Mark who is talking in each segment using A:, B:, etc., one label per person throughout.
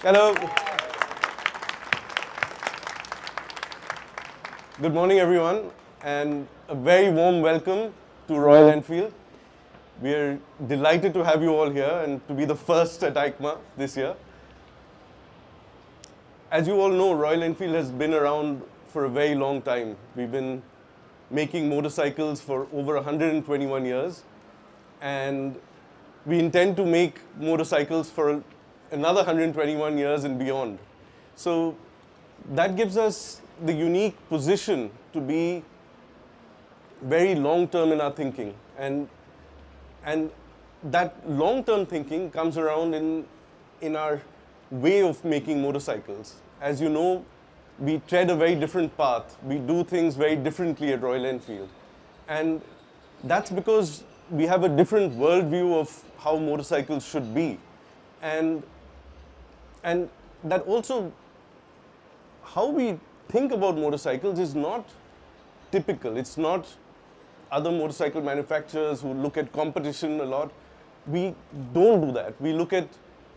A: Hello. Good morning, everyone, and a very warm welcome to Royal Enfield. We are delighted to have you all here and to be the first at EICMA this year. As you all know, Royal Enfield has been around for a very long time. We've been making motorcycles for over 121 years, and we intend to make motorcycles for another 121 years and beyond. So that gives us the unique position to be very long term in our thinking. And, and that long term thinking comes around in, in our way of making motorcycles. As you know, we tread a very different path. We do things very differently at Royal Enfield. And that's because we have a different worldview of how motorcycles should be. And, and that also, how we think about motorcycles is not typical. It's not other motorcycle manufacturers who look at competition a lot. We don't do that. We look at,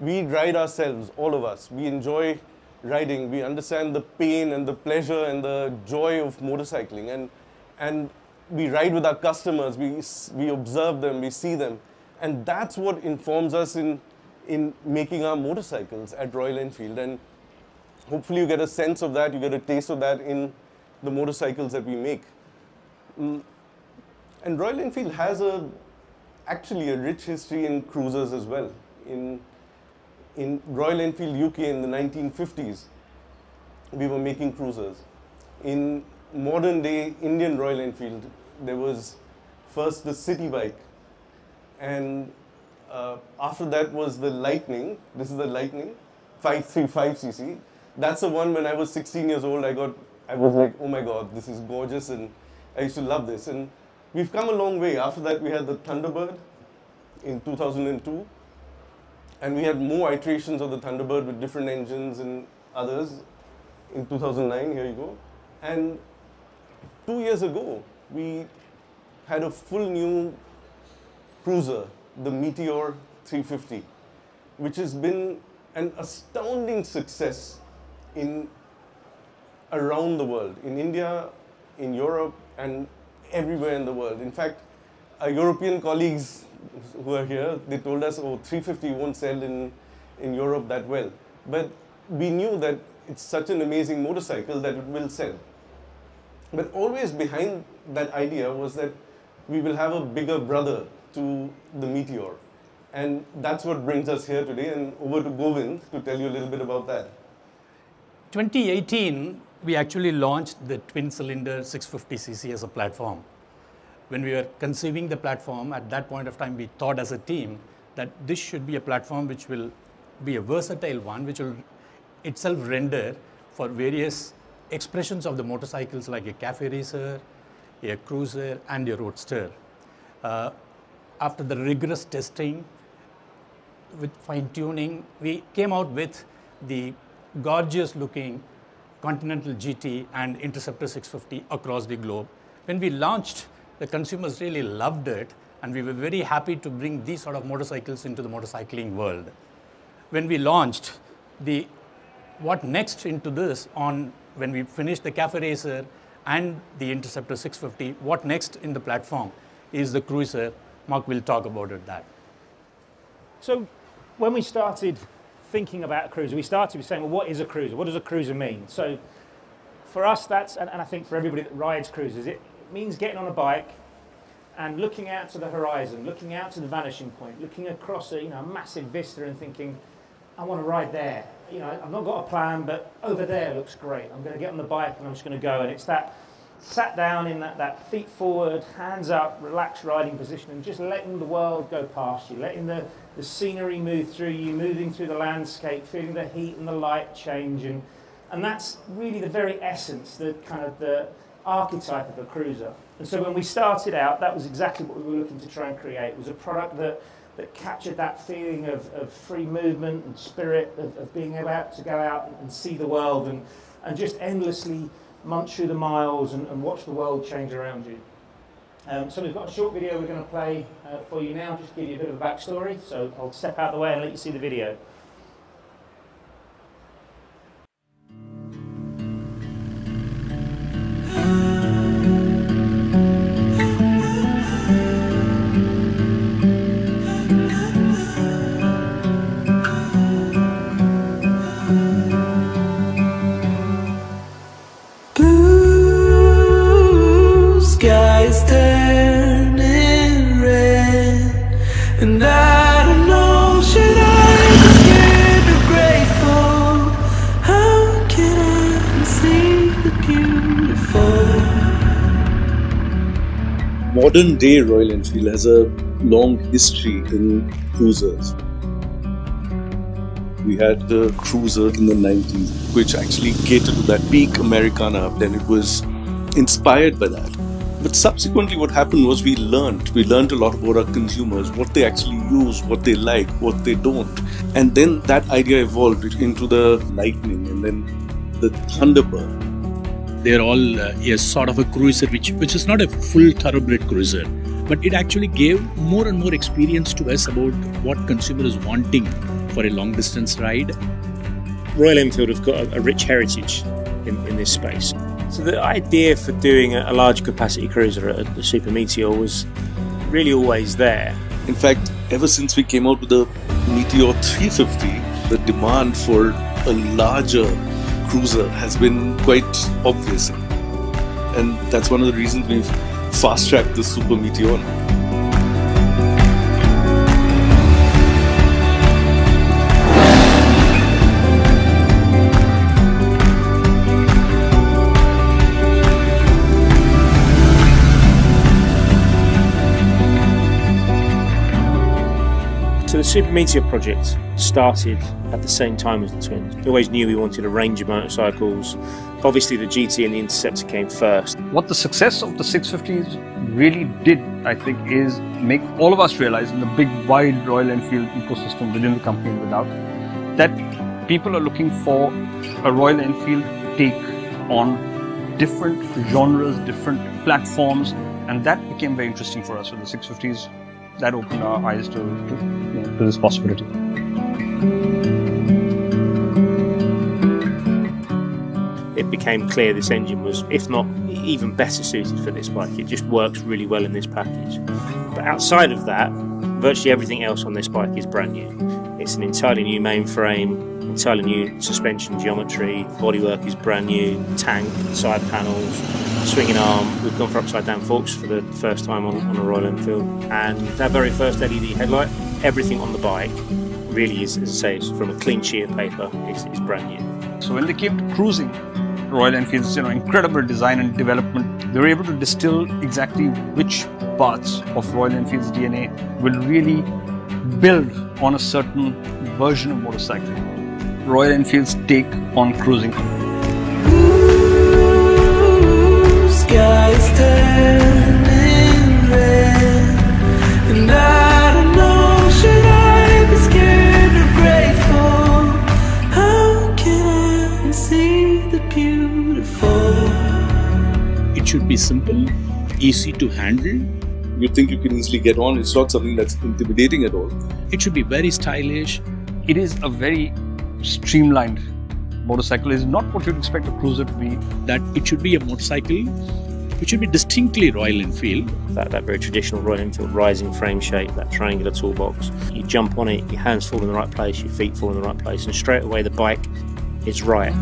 A: we ride ourselves, all of us. We enjoy riding. We understand the pain and the pleasure and the joy of motorcycling. And, and we ride with our customers. We, we observe them. We see them. And that's what informs us in, in making our motorcycles at Royal Enfield. And hopefully you get a sense of that, you get a taste of that in the motorcycles that we make. Mm. And Royal Enfield has a actually a rich history in cruisers as well. In, in Royal Enfield UK in the 1950s, we were making cruisers. In modern day Indian Royal Enfield, there was first the city bike, and uh, after that was the Lightning. This is the Lightning, 535cc. That's the one when I was 16 years old, I got, I was like, oh my God, this is gorgeous, and I used to love this. And we've come a long way. After that, we had the Thunderbird in 2002, and we had more iterations of the Thunderbird with different engines and others in 2009. Here you go. And two years ago, we had a full new cruiser, the Meteor 350, which has been an astounding success in around the world, in India, in Europe, and everywhere in the world. In fact, our European colleagues who are here, they told us, oh, 350 won't sell in, in Europe that well. But we knew that it's such an amazing motorcycle that it will sell. But always behind that idea was that we will have a bigger brother to the Meteor. And that's what brings us here today. And over to Govind to tell you a little bit about that.
B: 2018, we actually launched the twin cylinder 650cc as a platform. When we were conceiving the platform, at that point of time, we thought as a team that this should be a platform which will be a versatile one, which will itself render for various expressions of the motorcycles like a cafe racer, a cruiser, and a roadster. Uh, after the rigorous testing, with fine tuning, we came out with the gorgeous looking Continental GT and Interceptor 650 across the globe. When we launched, the consumers really loved it, and we were very happy to bring these sort of motorcycles into the motorcycling world. When we launched, the what next into this on when we finished the Cafe Racer and the Interceptor 650, what next in the platform is the Cruiser. Mark will talk about it that.
C: So when we started thinking about a cruiser, we started with saying, well, what is a cruiser? What does a cruiser mean? So for us, that's, and, and I think for everybody that rides cruisers, it, means getting on a bike and looking out to the horizon, looking out to the vanishing point, looking across a, you know, a massive vista and thinking, I want to ride there. You know, I've not got a plan, but over there looks great. I'm going to get on the bike and I'm just going to go. And it's that sat down in that, that feet forward, hands up, relaxed riding position, and just letting the world go past you, letting the, the scenery move through you, moving through the landscape, feeling the heat and the light change. And, and that's really the very essence, the kind of the archetype of a cruiser. And so when we started out, that was exactly what we were looking to try and create. It was a product that, that captured that feeling of, of free movement and spirit, of, of being able to go out and, see the world and, and just endlessly munch through the miles and, and watch the world change around you. Um, so we've got a short video we're going to play uh, for you now, just to give you a bit of a backstory. So I'll step out of the way and let you see the video.
D: is turning red And I don't know, should I grateful? How can I see the beautiful?
E: Modern day Royal Enfield has a long history in cruisers. We had the cruiser in the 90s, which actually catered to that peak Americana, then it was inspired by that. But subsequently, what happened was we learned. We learned a lot about our consumers, what they actually use, what they like, what they don't. And then that idea evolved into the Lightning and then the Thunderbird.
B: They're all uh, a sort of a cruiser, which, which is not a full thoroughbred cruiser, but it actually gave more and more experience to us about what consumer is wanting for a long distance ride.
F: Royal Enfield have got a, a rich heritage in, in this space. So the idea for doing a, large capacity cruiser at the Super Meteor was really always there.
E: In fact, ever since we came out with the Meteor 350, the demand for a larger cruiser has been quite obvious. And that's one of the reasons we've fast tracked the Super Meteor.
F: Super Meteor project started at the same time as the Twins. We always knew we wanted a range of motorcycles. Obviously the GT and the Interceptor came first.
G: What the success of the 650s really did, I think, is make all of us realize in the big, wide Royal Enfield ecosystem within the company and without, that people are looking for a Royal Enfield take on different genres, different platforms, and that became very interesting for us with the 650s. That opened our eyes to, to, you know, to this possibility.
F: It became clear this engine was, if not even better suited for this bike. It just works really well in this package. But outside of that, virtually everything else on this bike is brand new. It's an entirely new mainframe, entirely new suspension geometry, bodywork is brand new, tank, side panels, swinging arm. We've gone for upside down forks for the first time on, on a Royal Enfield. And our very first LED headlight, everything on the bike really is, as I say, it's from a clean sheet of paper, it's, it's brand new.
G: So when they to cruising, Royal Enfield's you know incredible design and development, they were able to distill exactly which parts of Royal Enfield's DNA will really build on a certain version of motorcycle. Royal Enfield's take on cruising.
D: Skies turning red, and I don't know should I be scared or grateful? How can I see the beautiful?
B: It should be simple, easy to handle.
E: You think you can easily get on, it's not something that's intimidating at all.
B: It should be very stylish.
G: It is a very streamlined motorcycle. is not what you'd expect a cruiser to be.
B: That it should be a motorcycle which should be distinctly Royal Enfield.
F: That, that very traditional Royal Enfield rising frame shape, that triangular toolbox. You jump on it, your hands fall in the right place, your feet fall in the right place, and straight away the bike is right.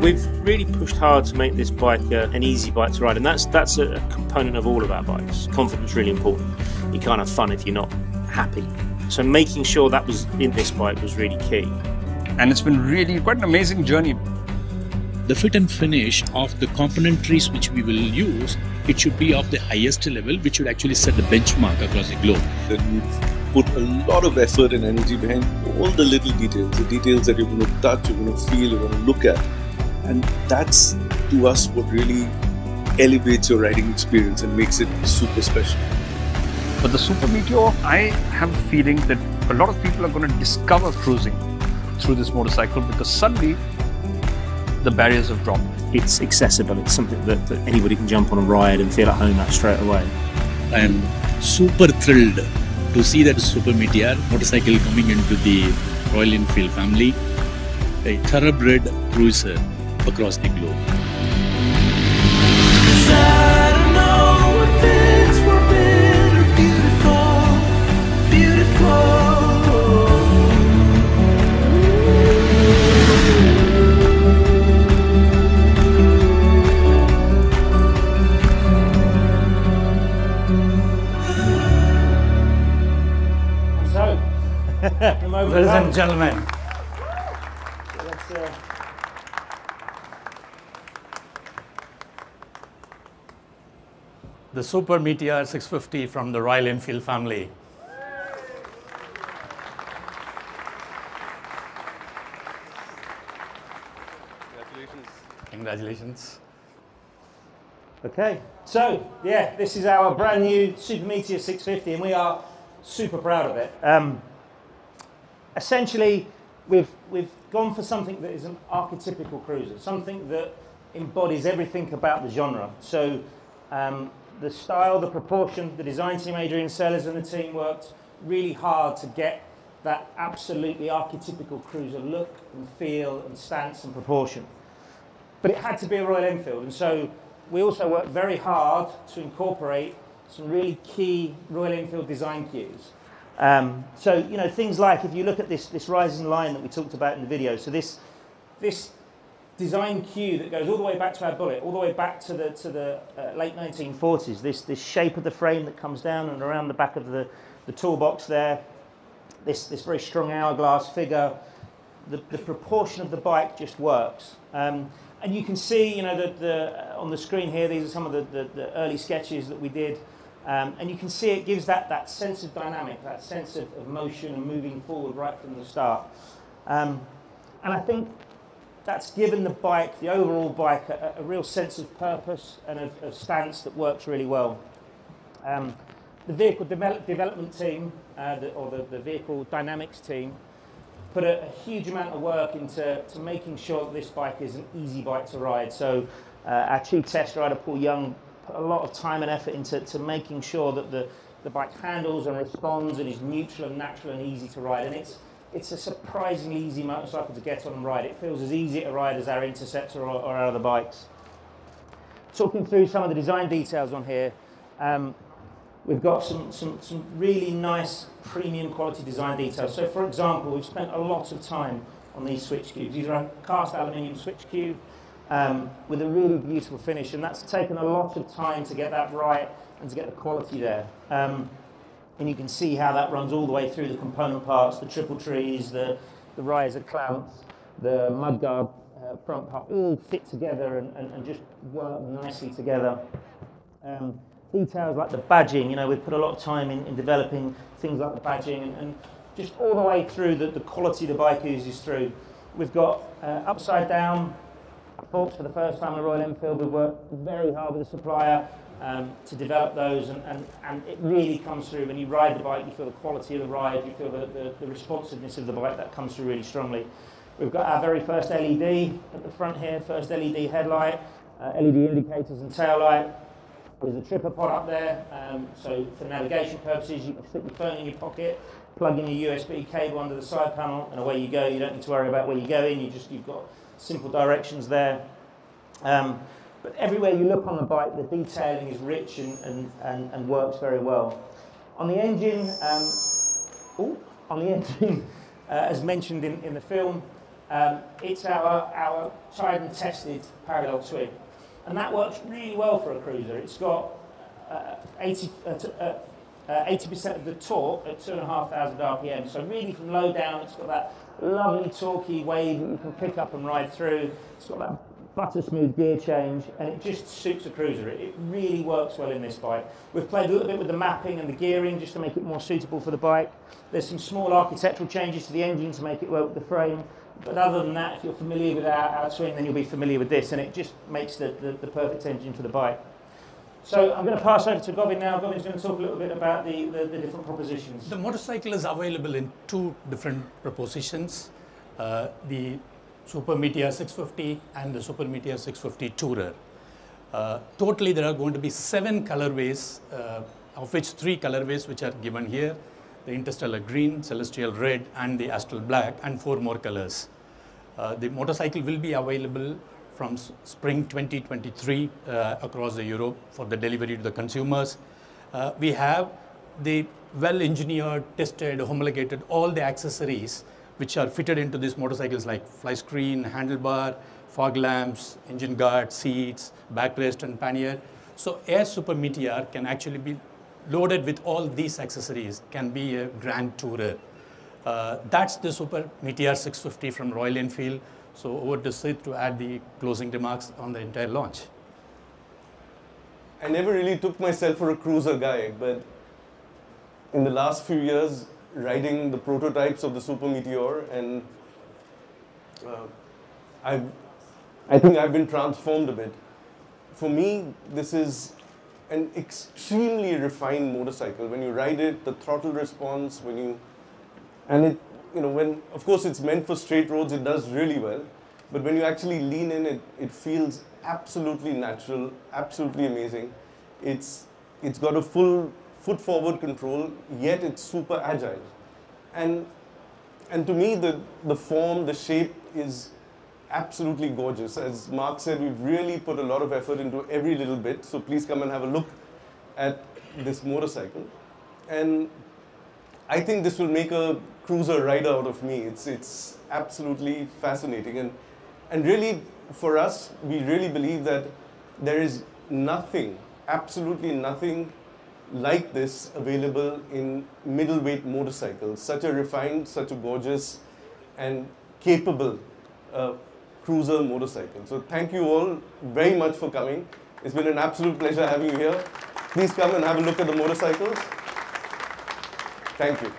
F: We've really pushed hard to make this bike uh, an easy bike to ride, and that's that's a, a component of all of our bikes. Confidence is really important. You can't have fun if you're not happy. So making sure that was in this bike was really key.
G: And it's been really quite an amazing journey.
B: The fit and finish of the componentries which we will use, it should be of the highest level, which should actually set the benchmark across the globe.
E: That we've put a lot of effort and energy behind all the little details, the details that you're going to touch, you're going to feel, you're going to look at. And that's to us what really elevates your riding experience and makes it super special.
G: But the Super Meteor, I have a feeling that a lot of people are going to discover cruising through this motorcycle because suddenly the barriers have dropped.
F: It's accessible. It's something that, that anybody can jump on and ride and feel at home at straight away.
B: I am super thrilled to see that Super Meteor motorcycle coming into the Royal Enfield family, a thoroughbred cruiser across the globe.
C: Gentlemen,
F: Let's,
B: the Super Meteor 650 from the Royal Enfield family. Congratulations.
C: Okay, so yeah, this is our brand new Super Meteor 650, and we are super proud of it. Um, essentially, we've we've gone for something that is an archetypical cruiser, something that embodies everything about the genre. So, um, the style, the proportion, the design team, Adrian Sellers and the team worked really hard to get that absolutely archetypical cruiser look and feel and stance and proportion but it had to be a Royal Enfield. And so we also worked very hard to incorporate some really key Royal Enfield design cues. Um, so, you know, things like if you look at this, this rising line that we talked about in the video, so this, this design cue that goes all the way back to our bullet, all the way back to the, to the uh, late 1940s, this, this shape of the frame that comes down and around the back of the, the toolbox there, this, this very strong hourglass figure, the, the proportion of the bike just works. Um, and you can see, you know, the, the, uh, on the screen here, these are some of the, the, the early sketches that we did. Um, and you can see it gives that, that sense of dynamic, that sense of, of motion and moving forward right from the start. Um, and I think that's given the bike, the overall bike, a, a real sense of purpose and of, of stance that works really well. Um, the vehicle develop, development team, uh, the, or the, the vehicle dynamics team, put a, a huge amount of work into to making sure that this bike is an easy bike to ride. So uh, our chief test rider, Paul Young, a lot of time and effort into to making sure that the, the bike handles and responds and is neutral and natural and easy to ride. And it's, it's a surprisingly easy motorcycle to get on and ride. It feels as easy to ride as our Interceptor or, or our other bikes. Talking through some of the design details on here, um, we've got some, some, some really nice premium quality design details. So for example, we've spent a lot of time on these switch cubes. These are a cast aluminium switch cube um, with a really beautiful finish and that's taken a lot of time to get that right and to get the quality there. Um, and you can see how that runs all the way through the component parts, the triple trees, the, the riser clamps, the mudguard uh, front part, all fit together and, and, and just work nicely together. Um, details like the badging, you know, we've put a lot of time in, in developing things like the badging and, and just all the way through the, the quality the bike oozes through. We've got uh, upside down forks for the first time in Royal Enfield. We've worked very hard with the supplier um, to develop those and, and, and it really comes through. When you ride the bike, you feel the quality of the ride, you feel the, the, the responsiveness of the bike, that comes through really strongly. We've got our very first LED at the front here, first LED headlight, uh, LED indicators and tail light. There's a tripper pod up there, um, so for navigation purposes, you can stick your phone in your pocket, plug in your USB cable under the side panel, and away you go. You don't need to worry about where you're going. You just you've got simple directions there. Um, but everywhere you look on the bike, the detailing is rich and, and, and, and works very well. On the engine, um, ooh, on the engine, uh, as mentioned in, in the film, um, it's our, our tried and tested parallel twin. And that works really well for a cruiser. It's got uh, 80, uh, t- uh, uh, 80% of the torque at 2,500 RPM. So really from low down, it's got that lovely talky wave that you can pick up and ride through. It's got that butter smooth gear change and it just suits a cruiser. It, it really works well in this bike. We've played a little bit with the mapping and the gearing just to make it more suitable for the bike. There's some small architectural changes to the engine to make it work with the frame. But other than that, if you're familiar with our, our twin, then you'll be familiar with this and it just makes the, the, the perfect engine for the bike. So I'm going to pass over to Govind now. Govind's going to talk a little bit about the, the, the different propositions.
B: The motorcycle is available in two different propositions. Uh, the Super Meteor 650 and the Super Meteor 650 Tourer. Uh, totally, there are going to be seven colorways, uh, of which three colorways which are given here, the Interstellar Green, Celestial Red, and the Astral Black, and four more colors. Uh, the motorcycle will be available from spring 2023 uh, across the Europe for the delivery to the consumers. Uh, we have the well-engineered, tested, homologated, all the accessories which are fitted into these motorcycles like fly screen, handlebar, fog lamps, engine guard, seats, backrest and pannier. So Air Super Meteor can actually be loaded with all these accessories, can be a grand tourer. Uh, that's the Super Meteor 650 from Royal Enfield. So over to Sid to add the closing remarks on the entire launch.
A: I never really took myself for a cruiser guy, but in the last few years, riding the prototypes of the Super Meteor, and uh, I've, I think I've been transformed a bit. For me, this is an extremely refined motorcycle. When you ride it, the throttle response, when you, and it, you know, when, of course, it's meant for straight roads, it does really well. But when you actually lean in, it, it feels absolutely natural, absolutely amazing. It's, it's got a full foot forward control, yet it's super agile. And, and to me, the, the form, the shape is absolutely gorgeous. As Mark said, we've really put a lot of effort into every little bit. So please come and have a look at this motorcycle. And I think this will make a cruiser rider out of me. It's, it's absolutely fascinating. And, and really, for us, we really believe that there is nothing, absolutely nothing like this available in middleweight motorcycles. Such a refined, such a gorgeous, and capable uh, cruiser motorcycle. So thank you all very much for coming. It's been an absolute pleasure having you here. Please come and have a look at the motorcycles. Thank you.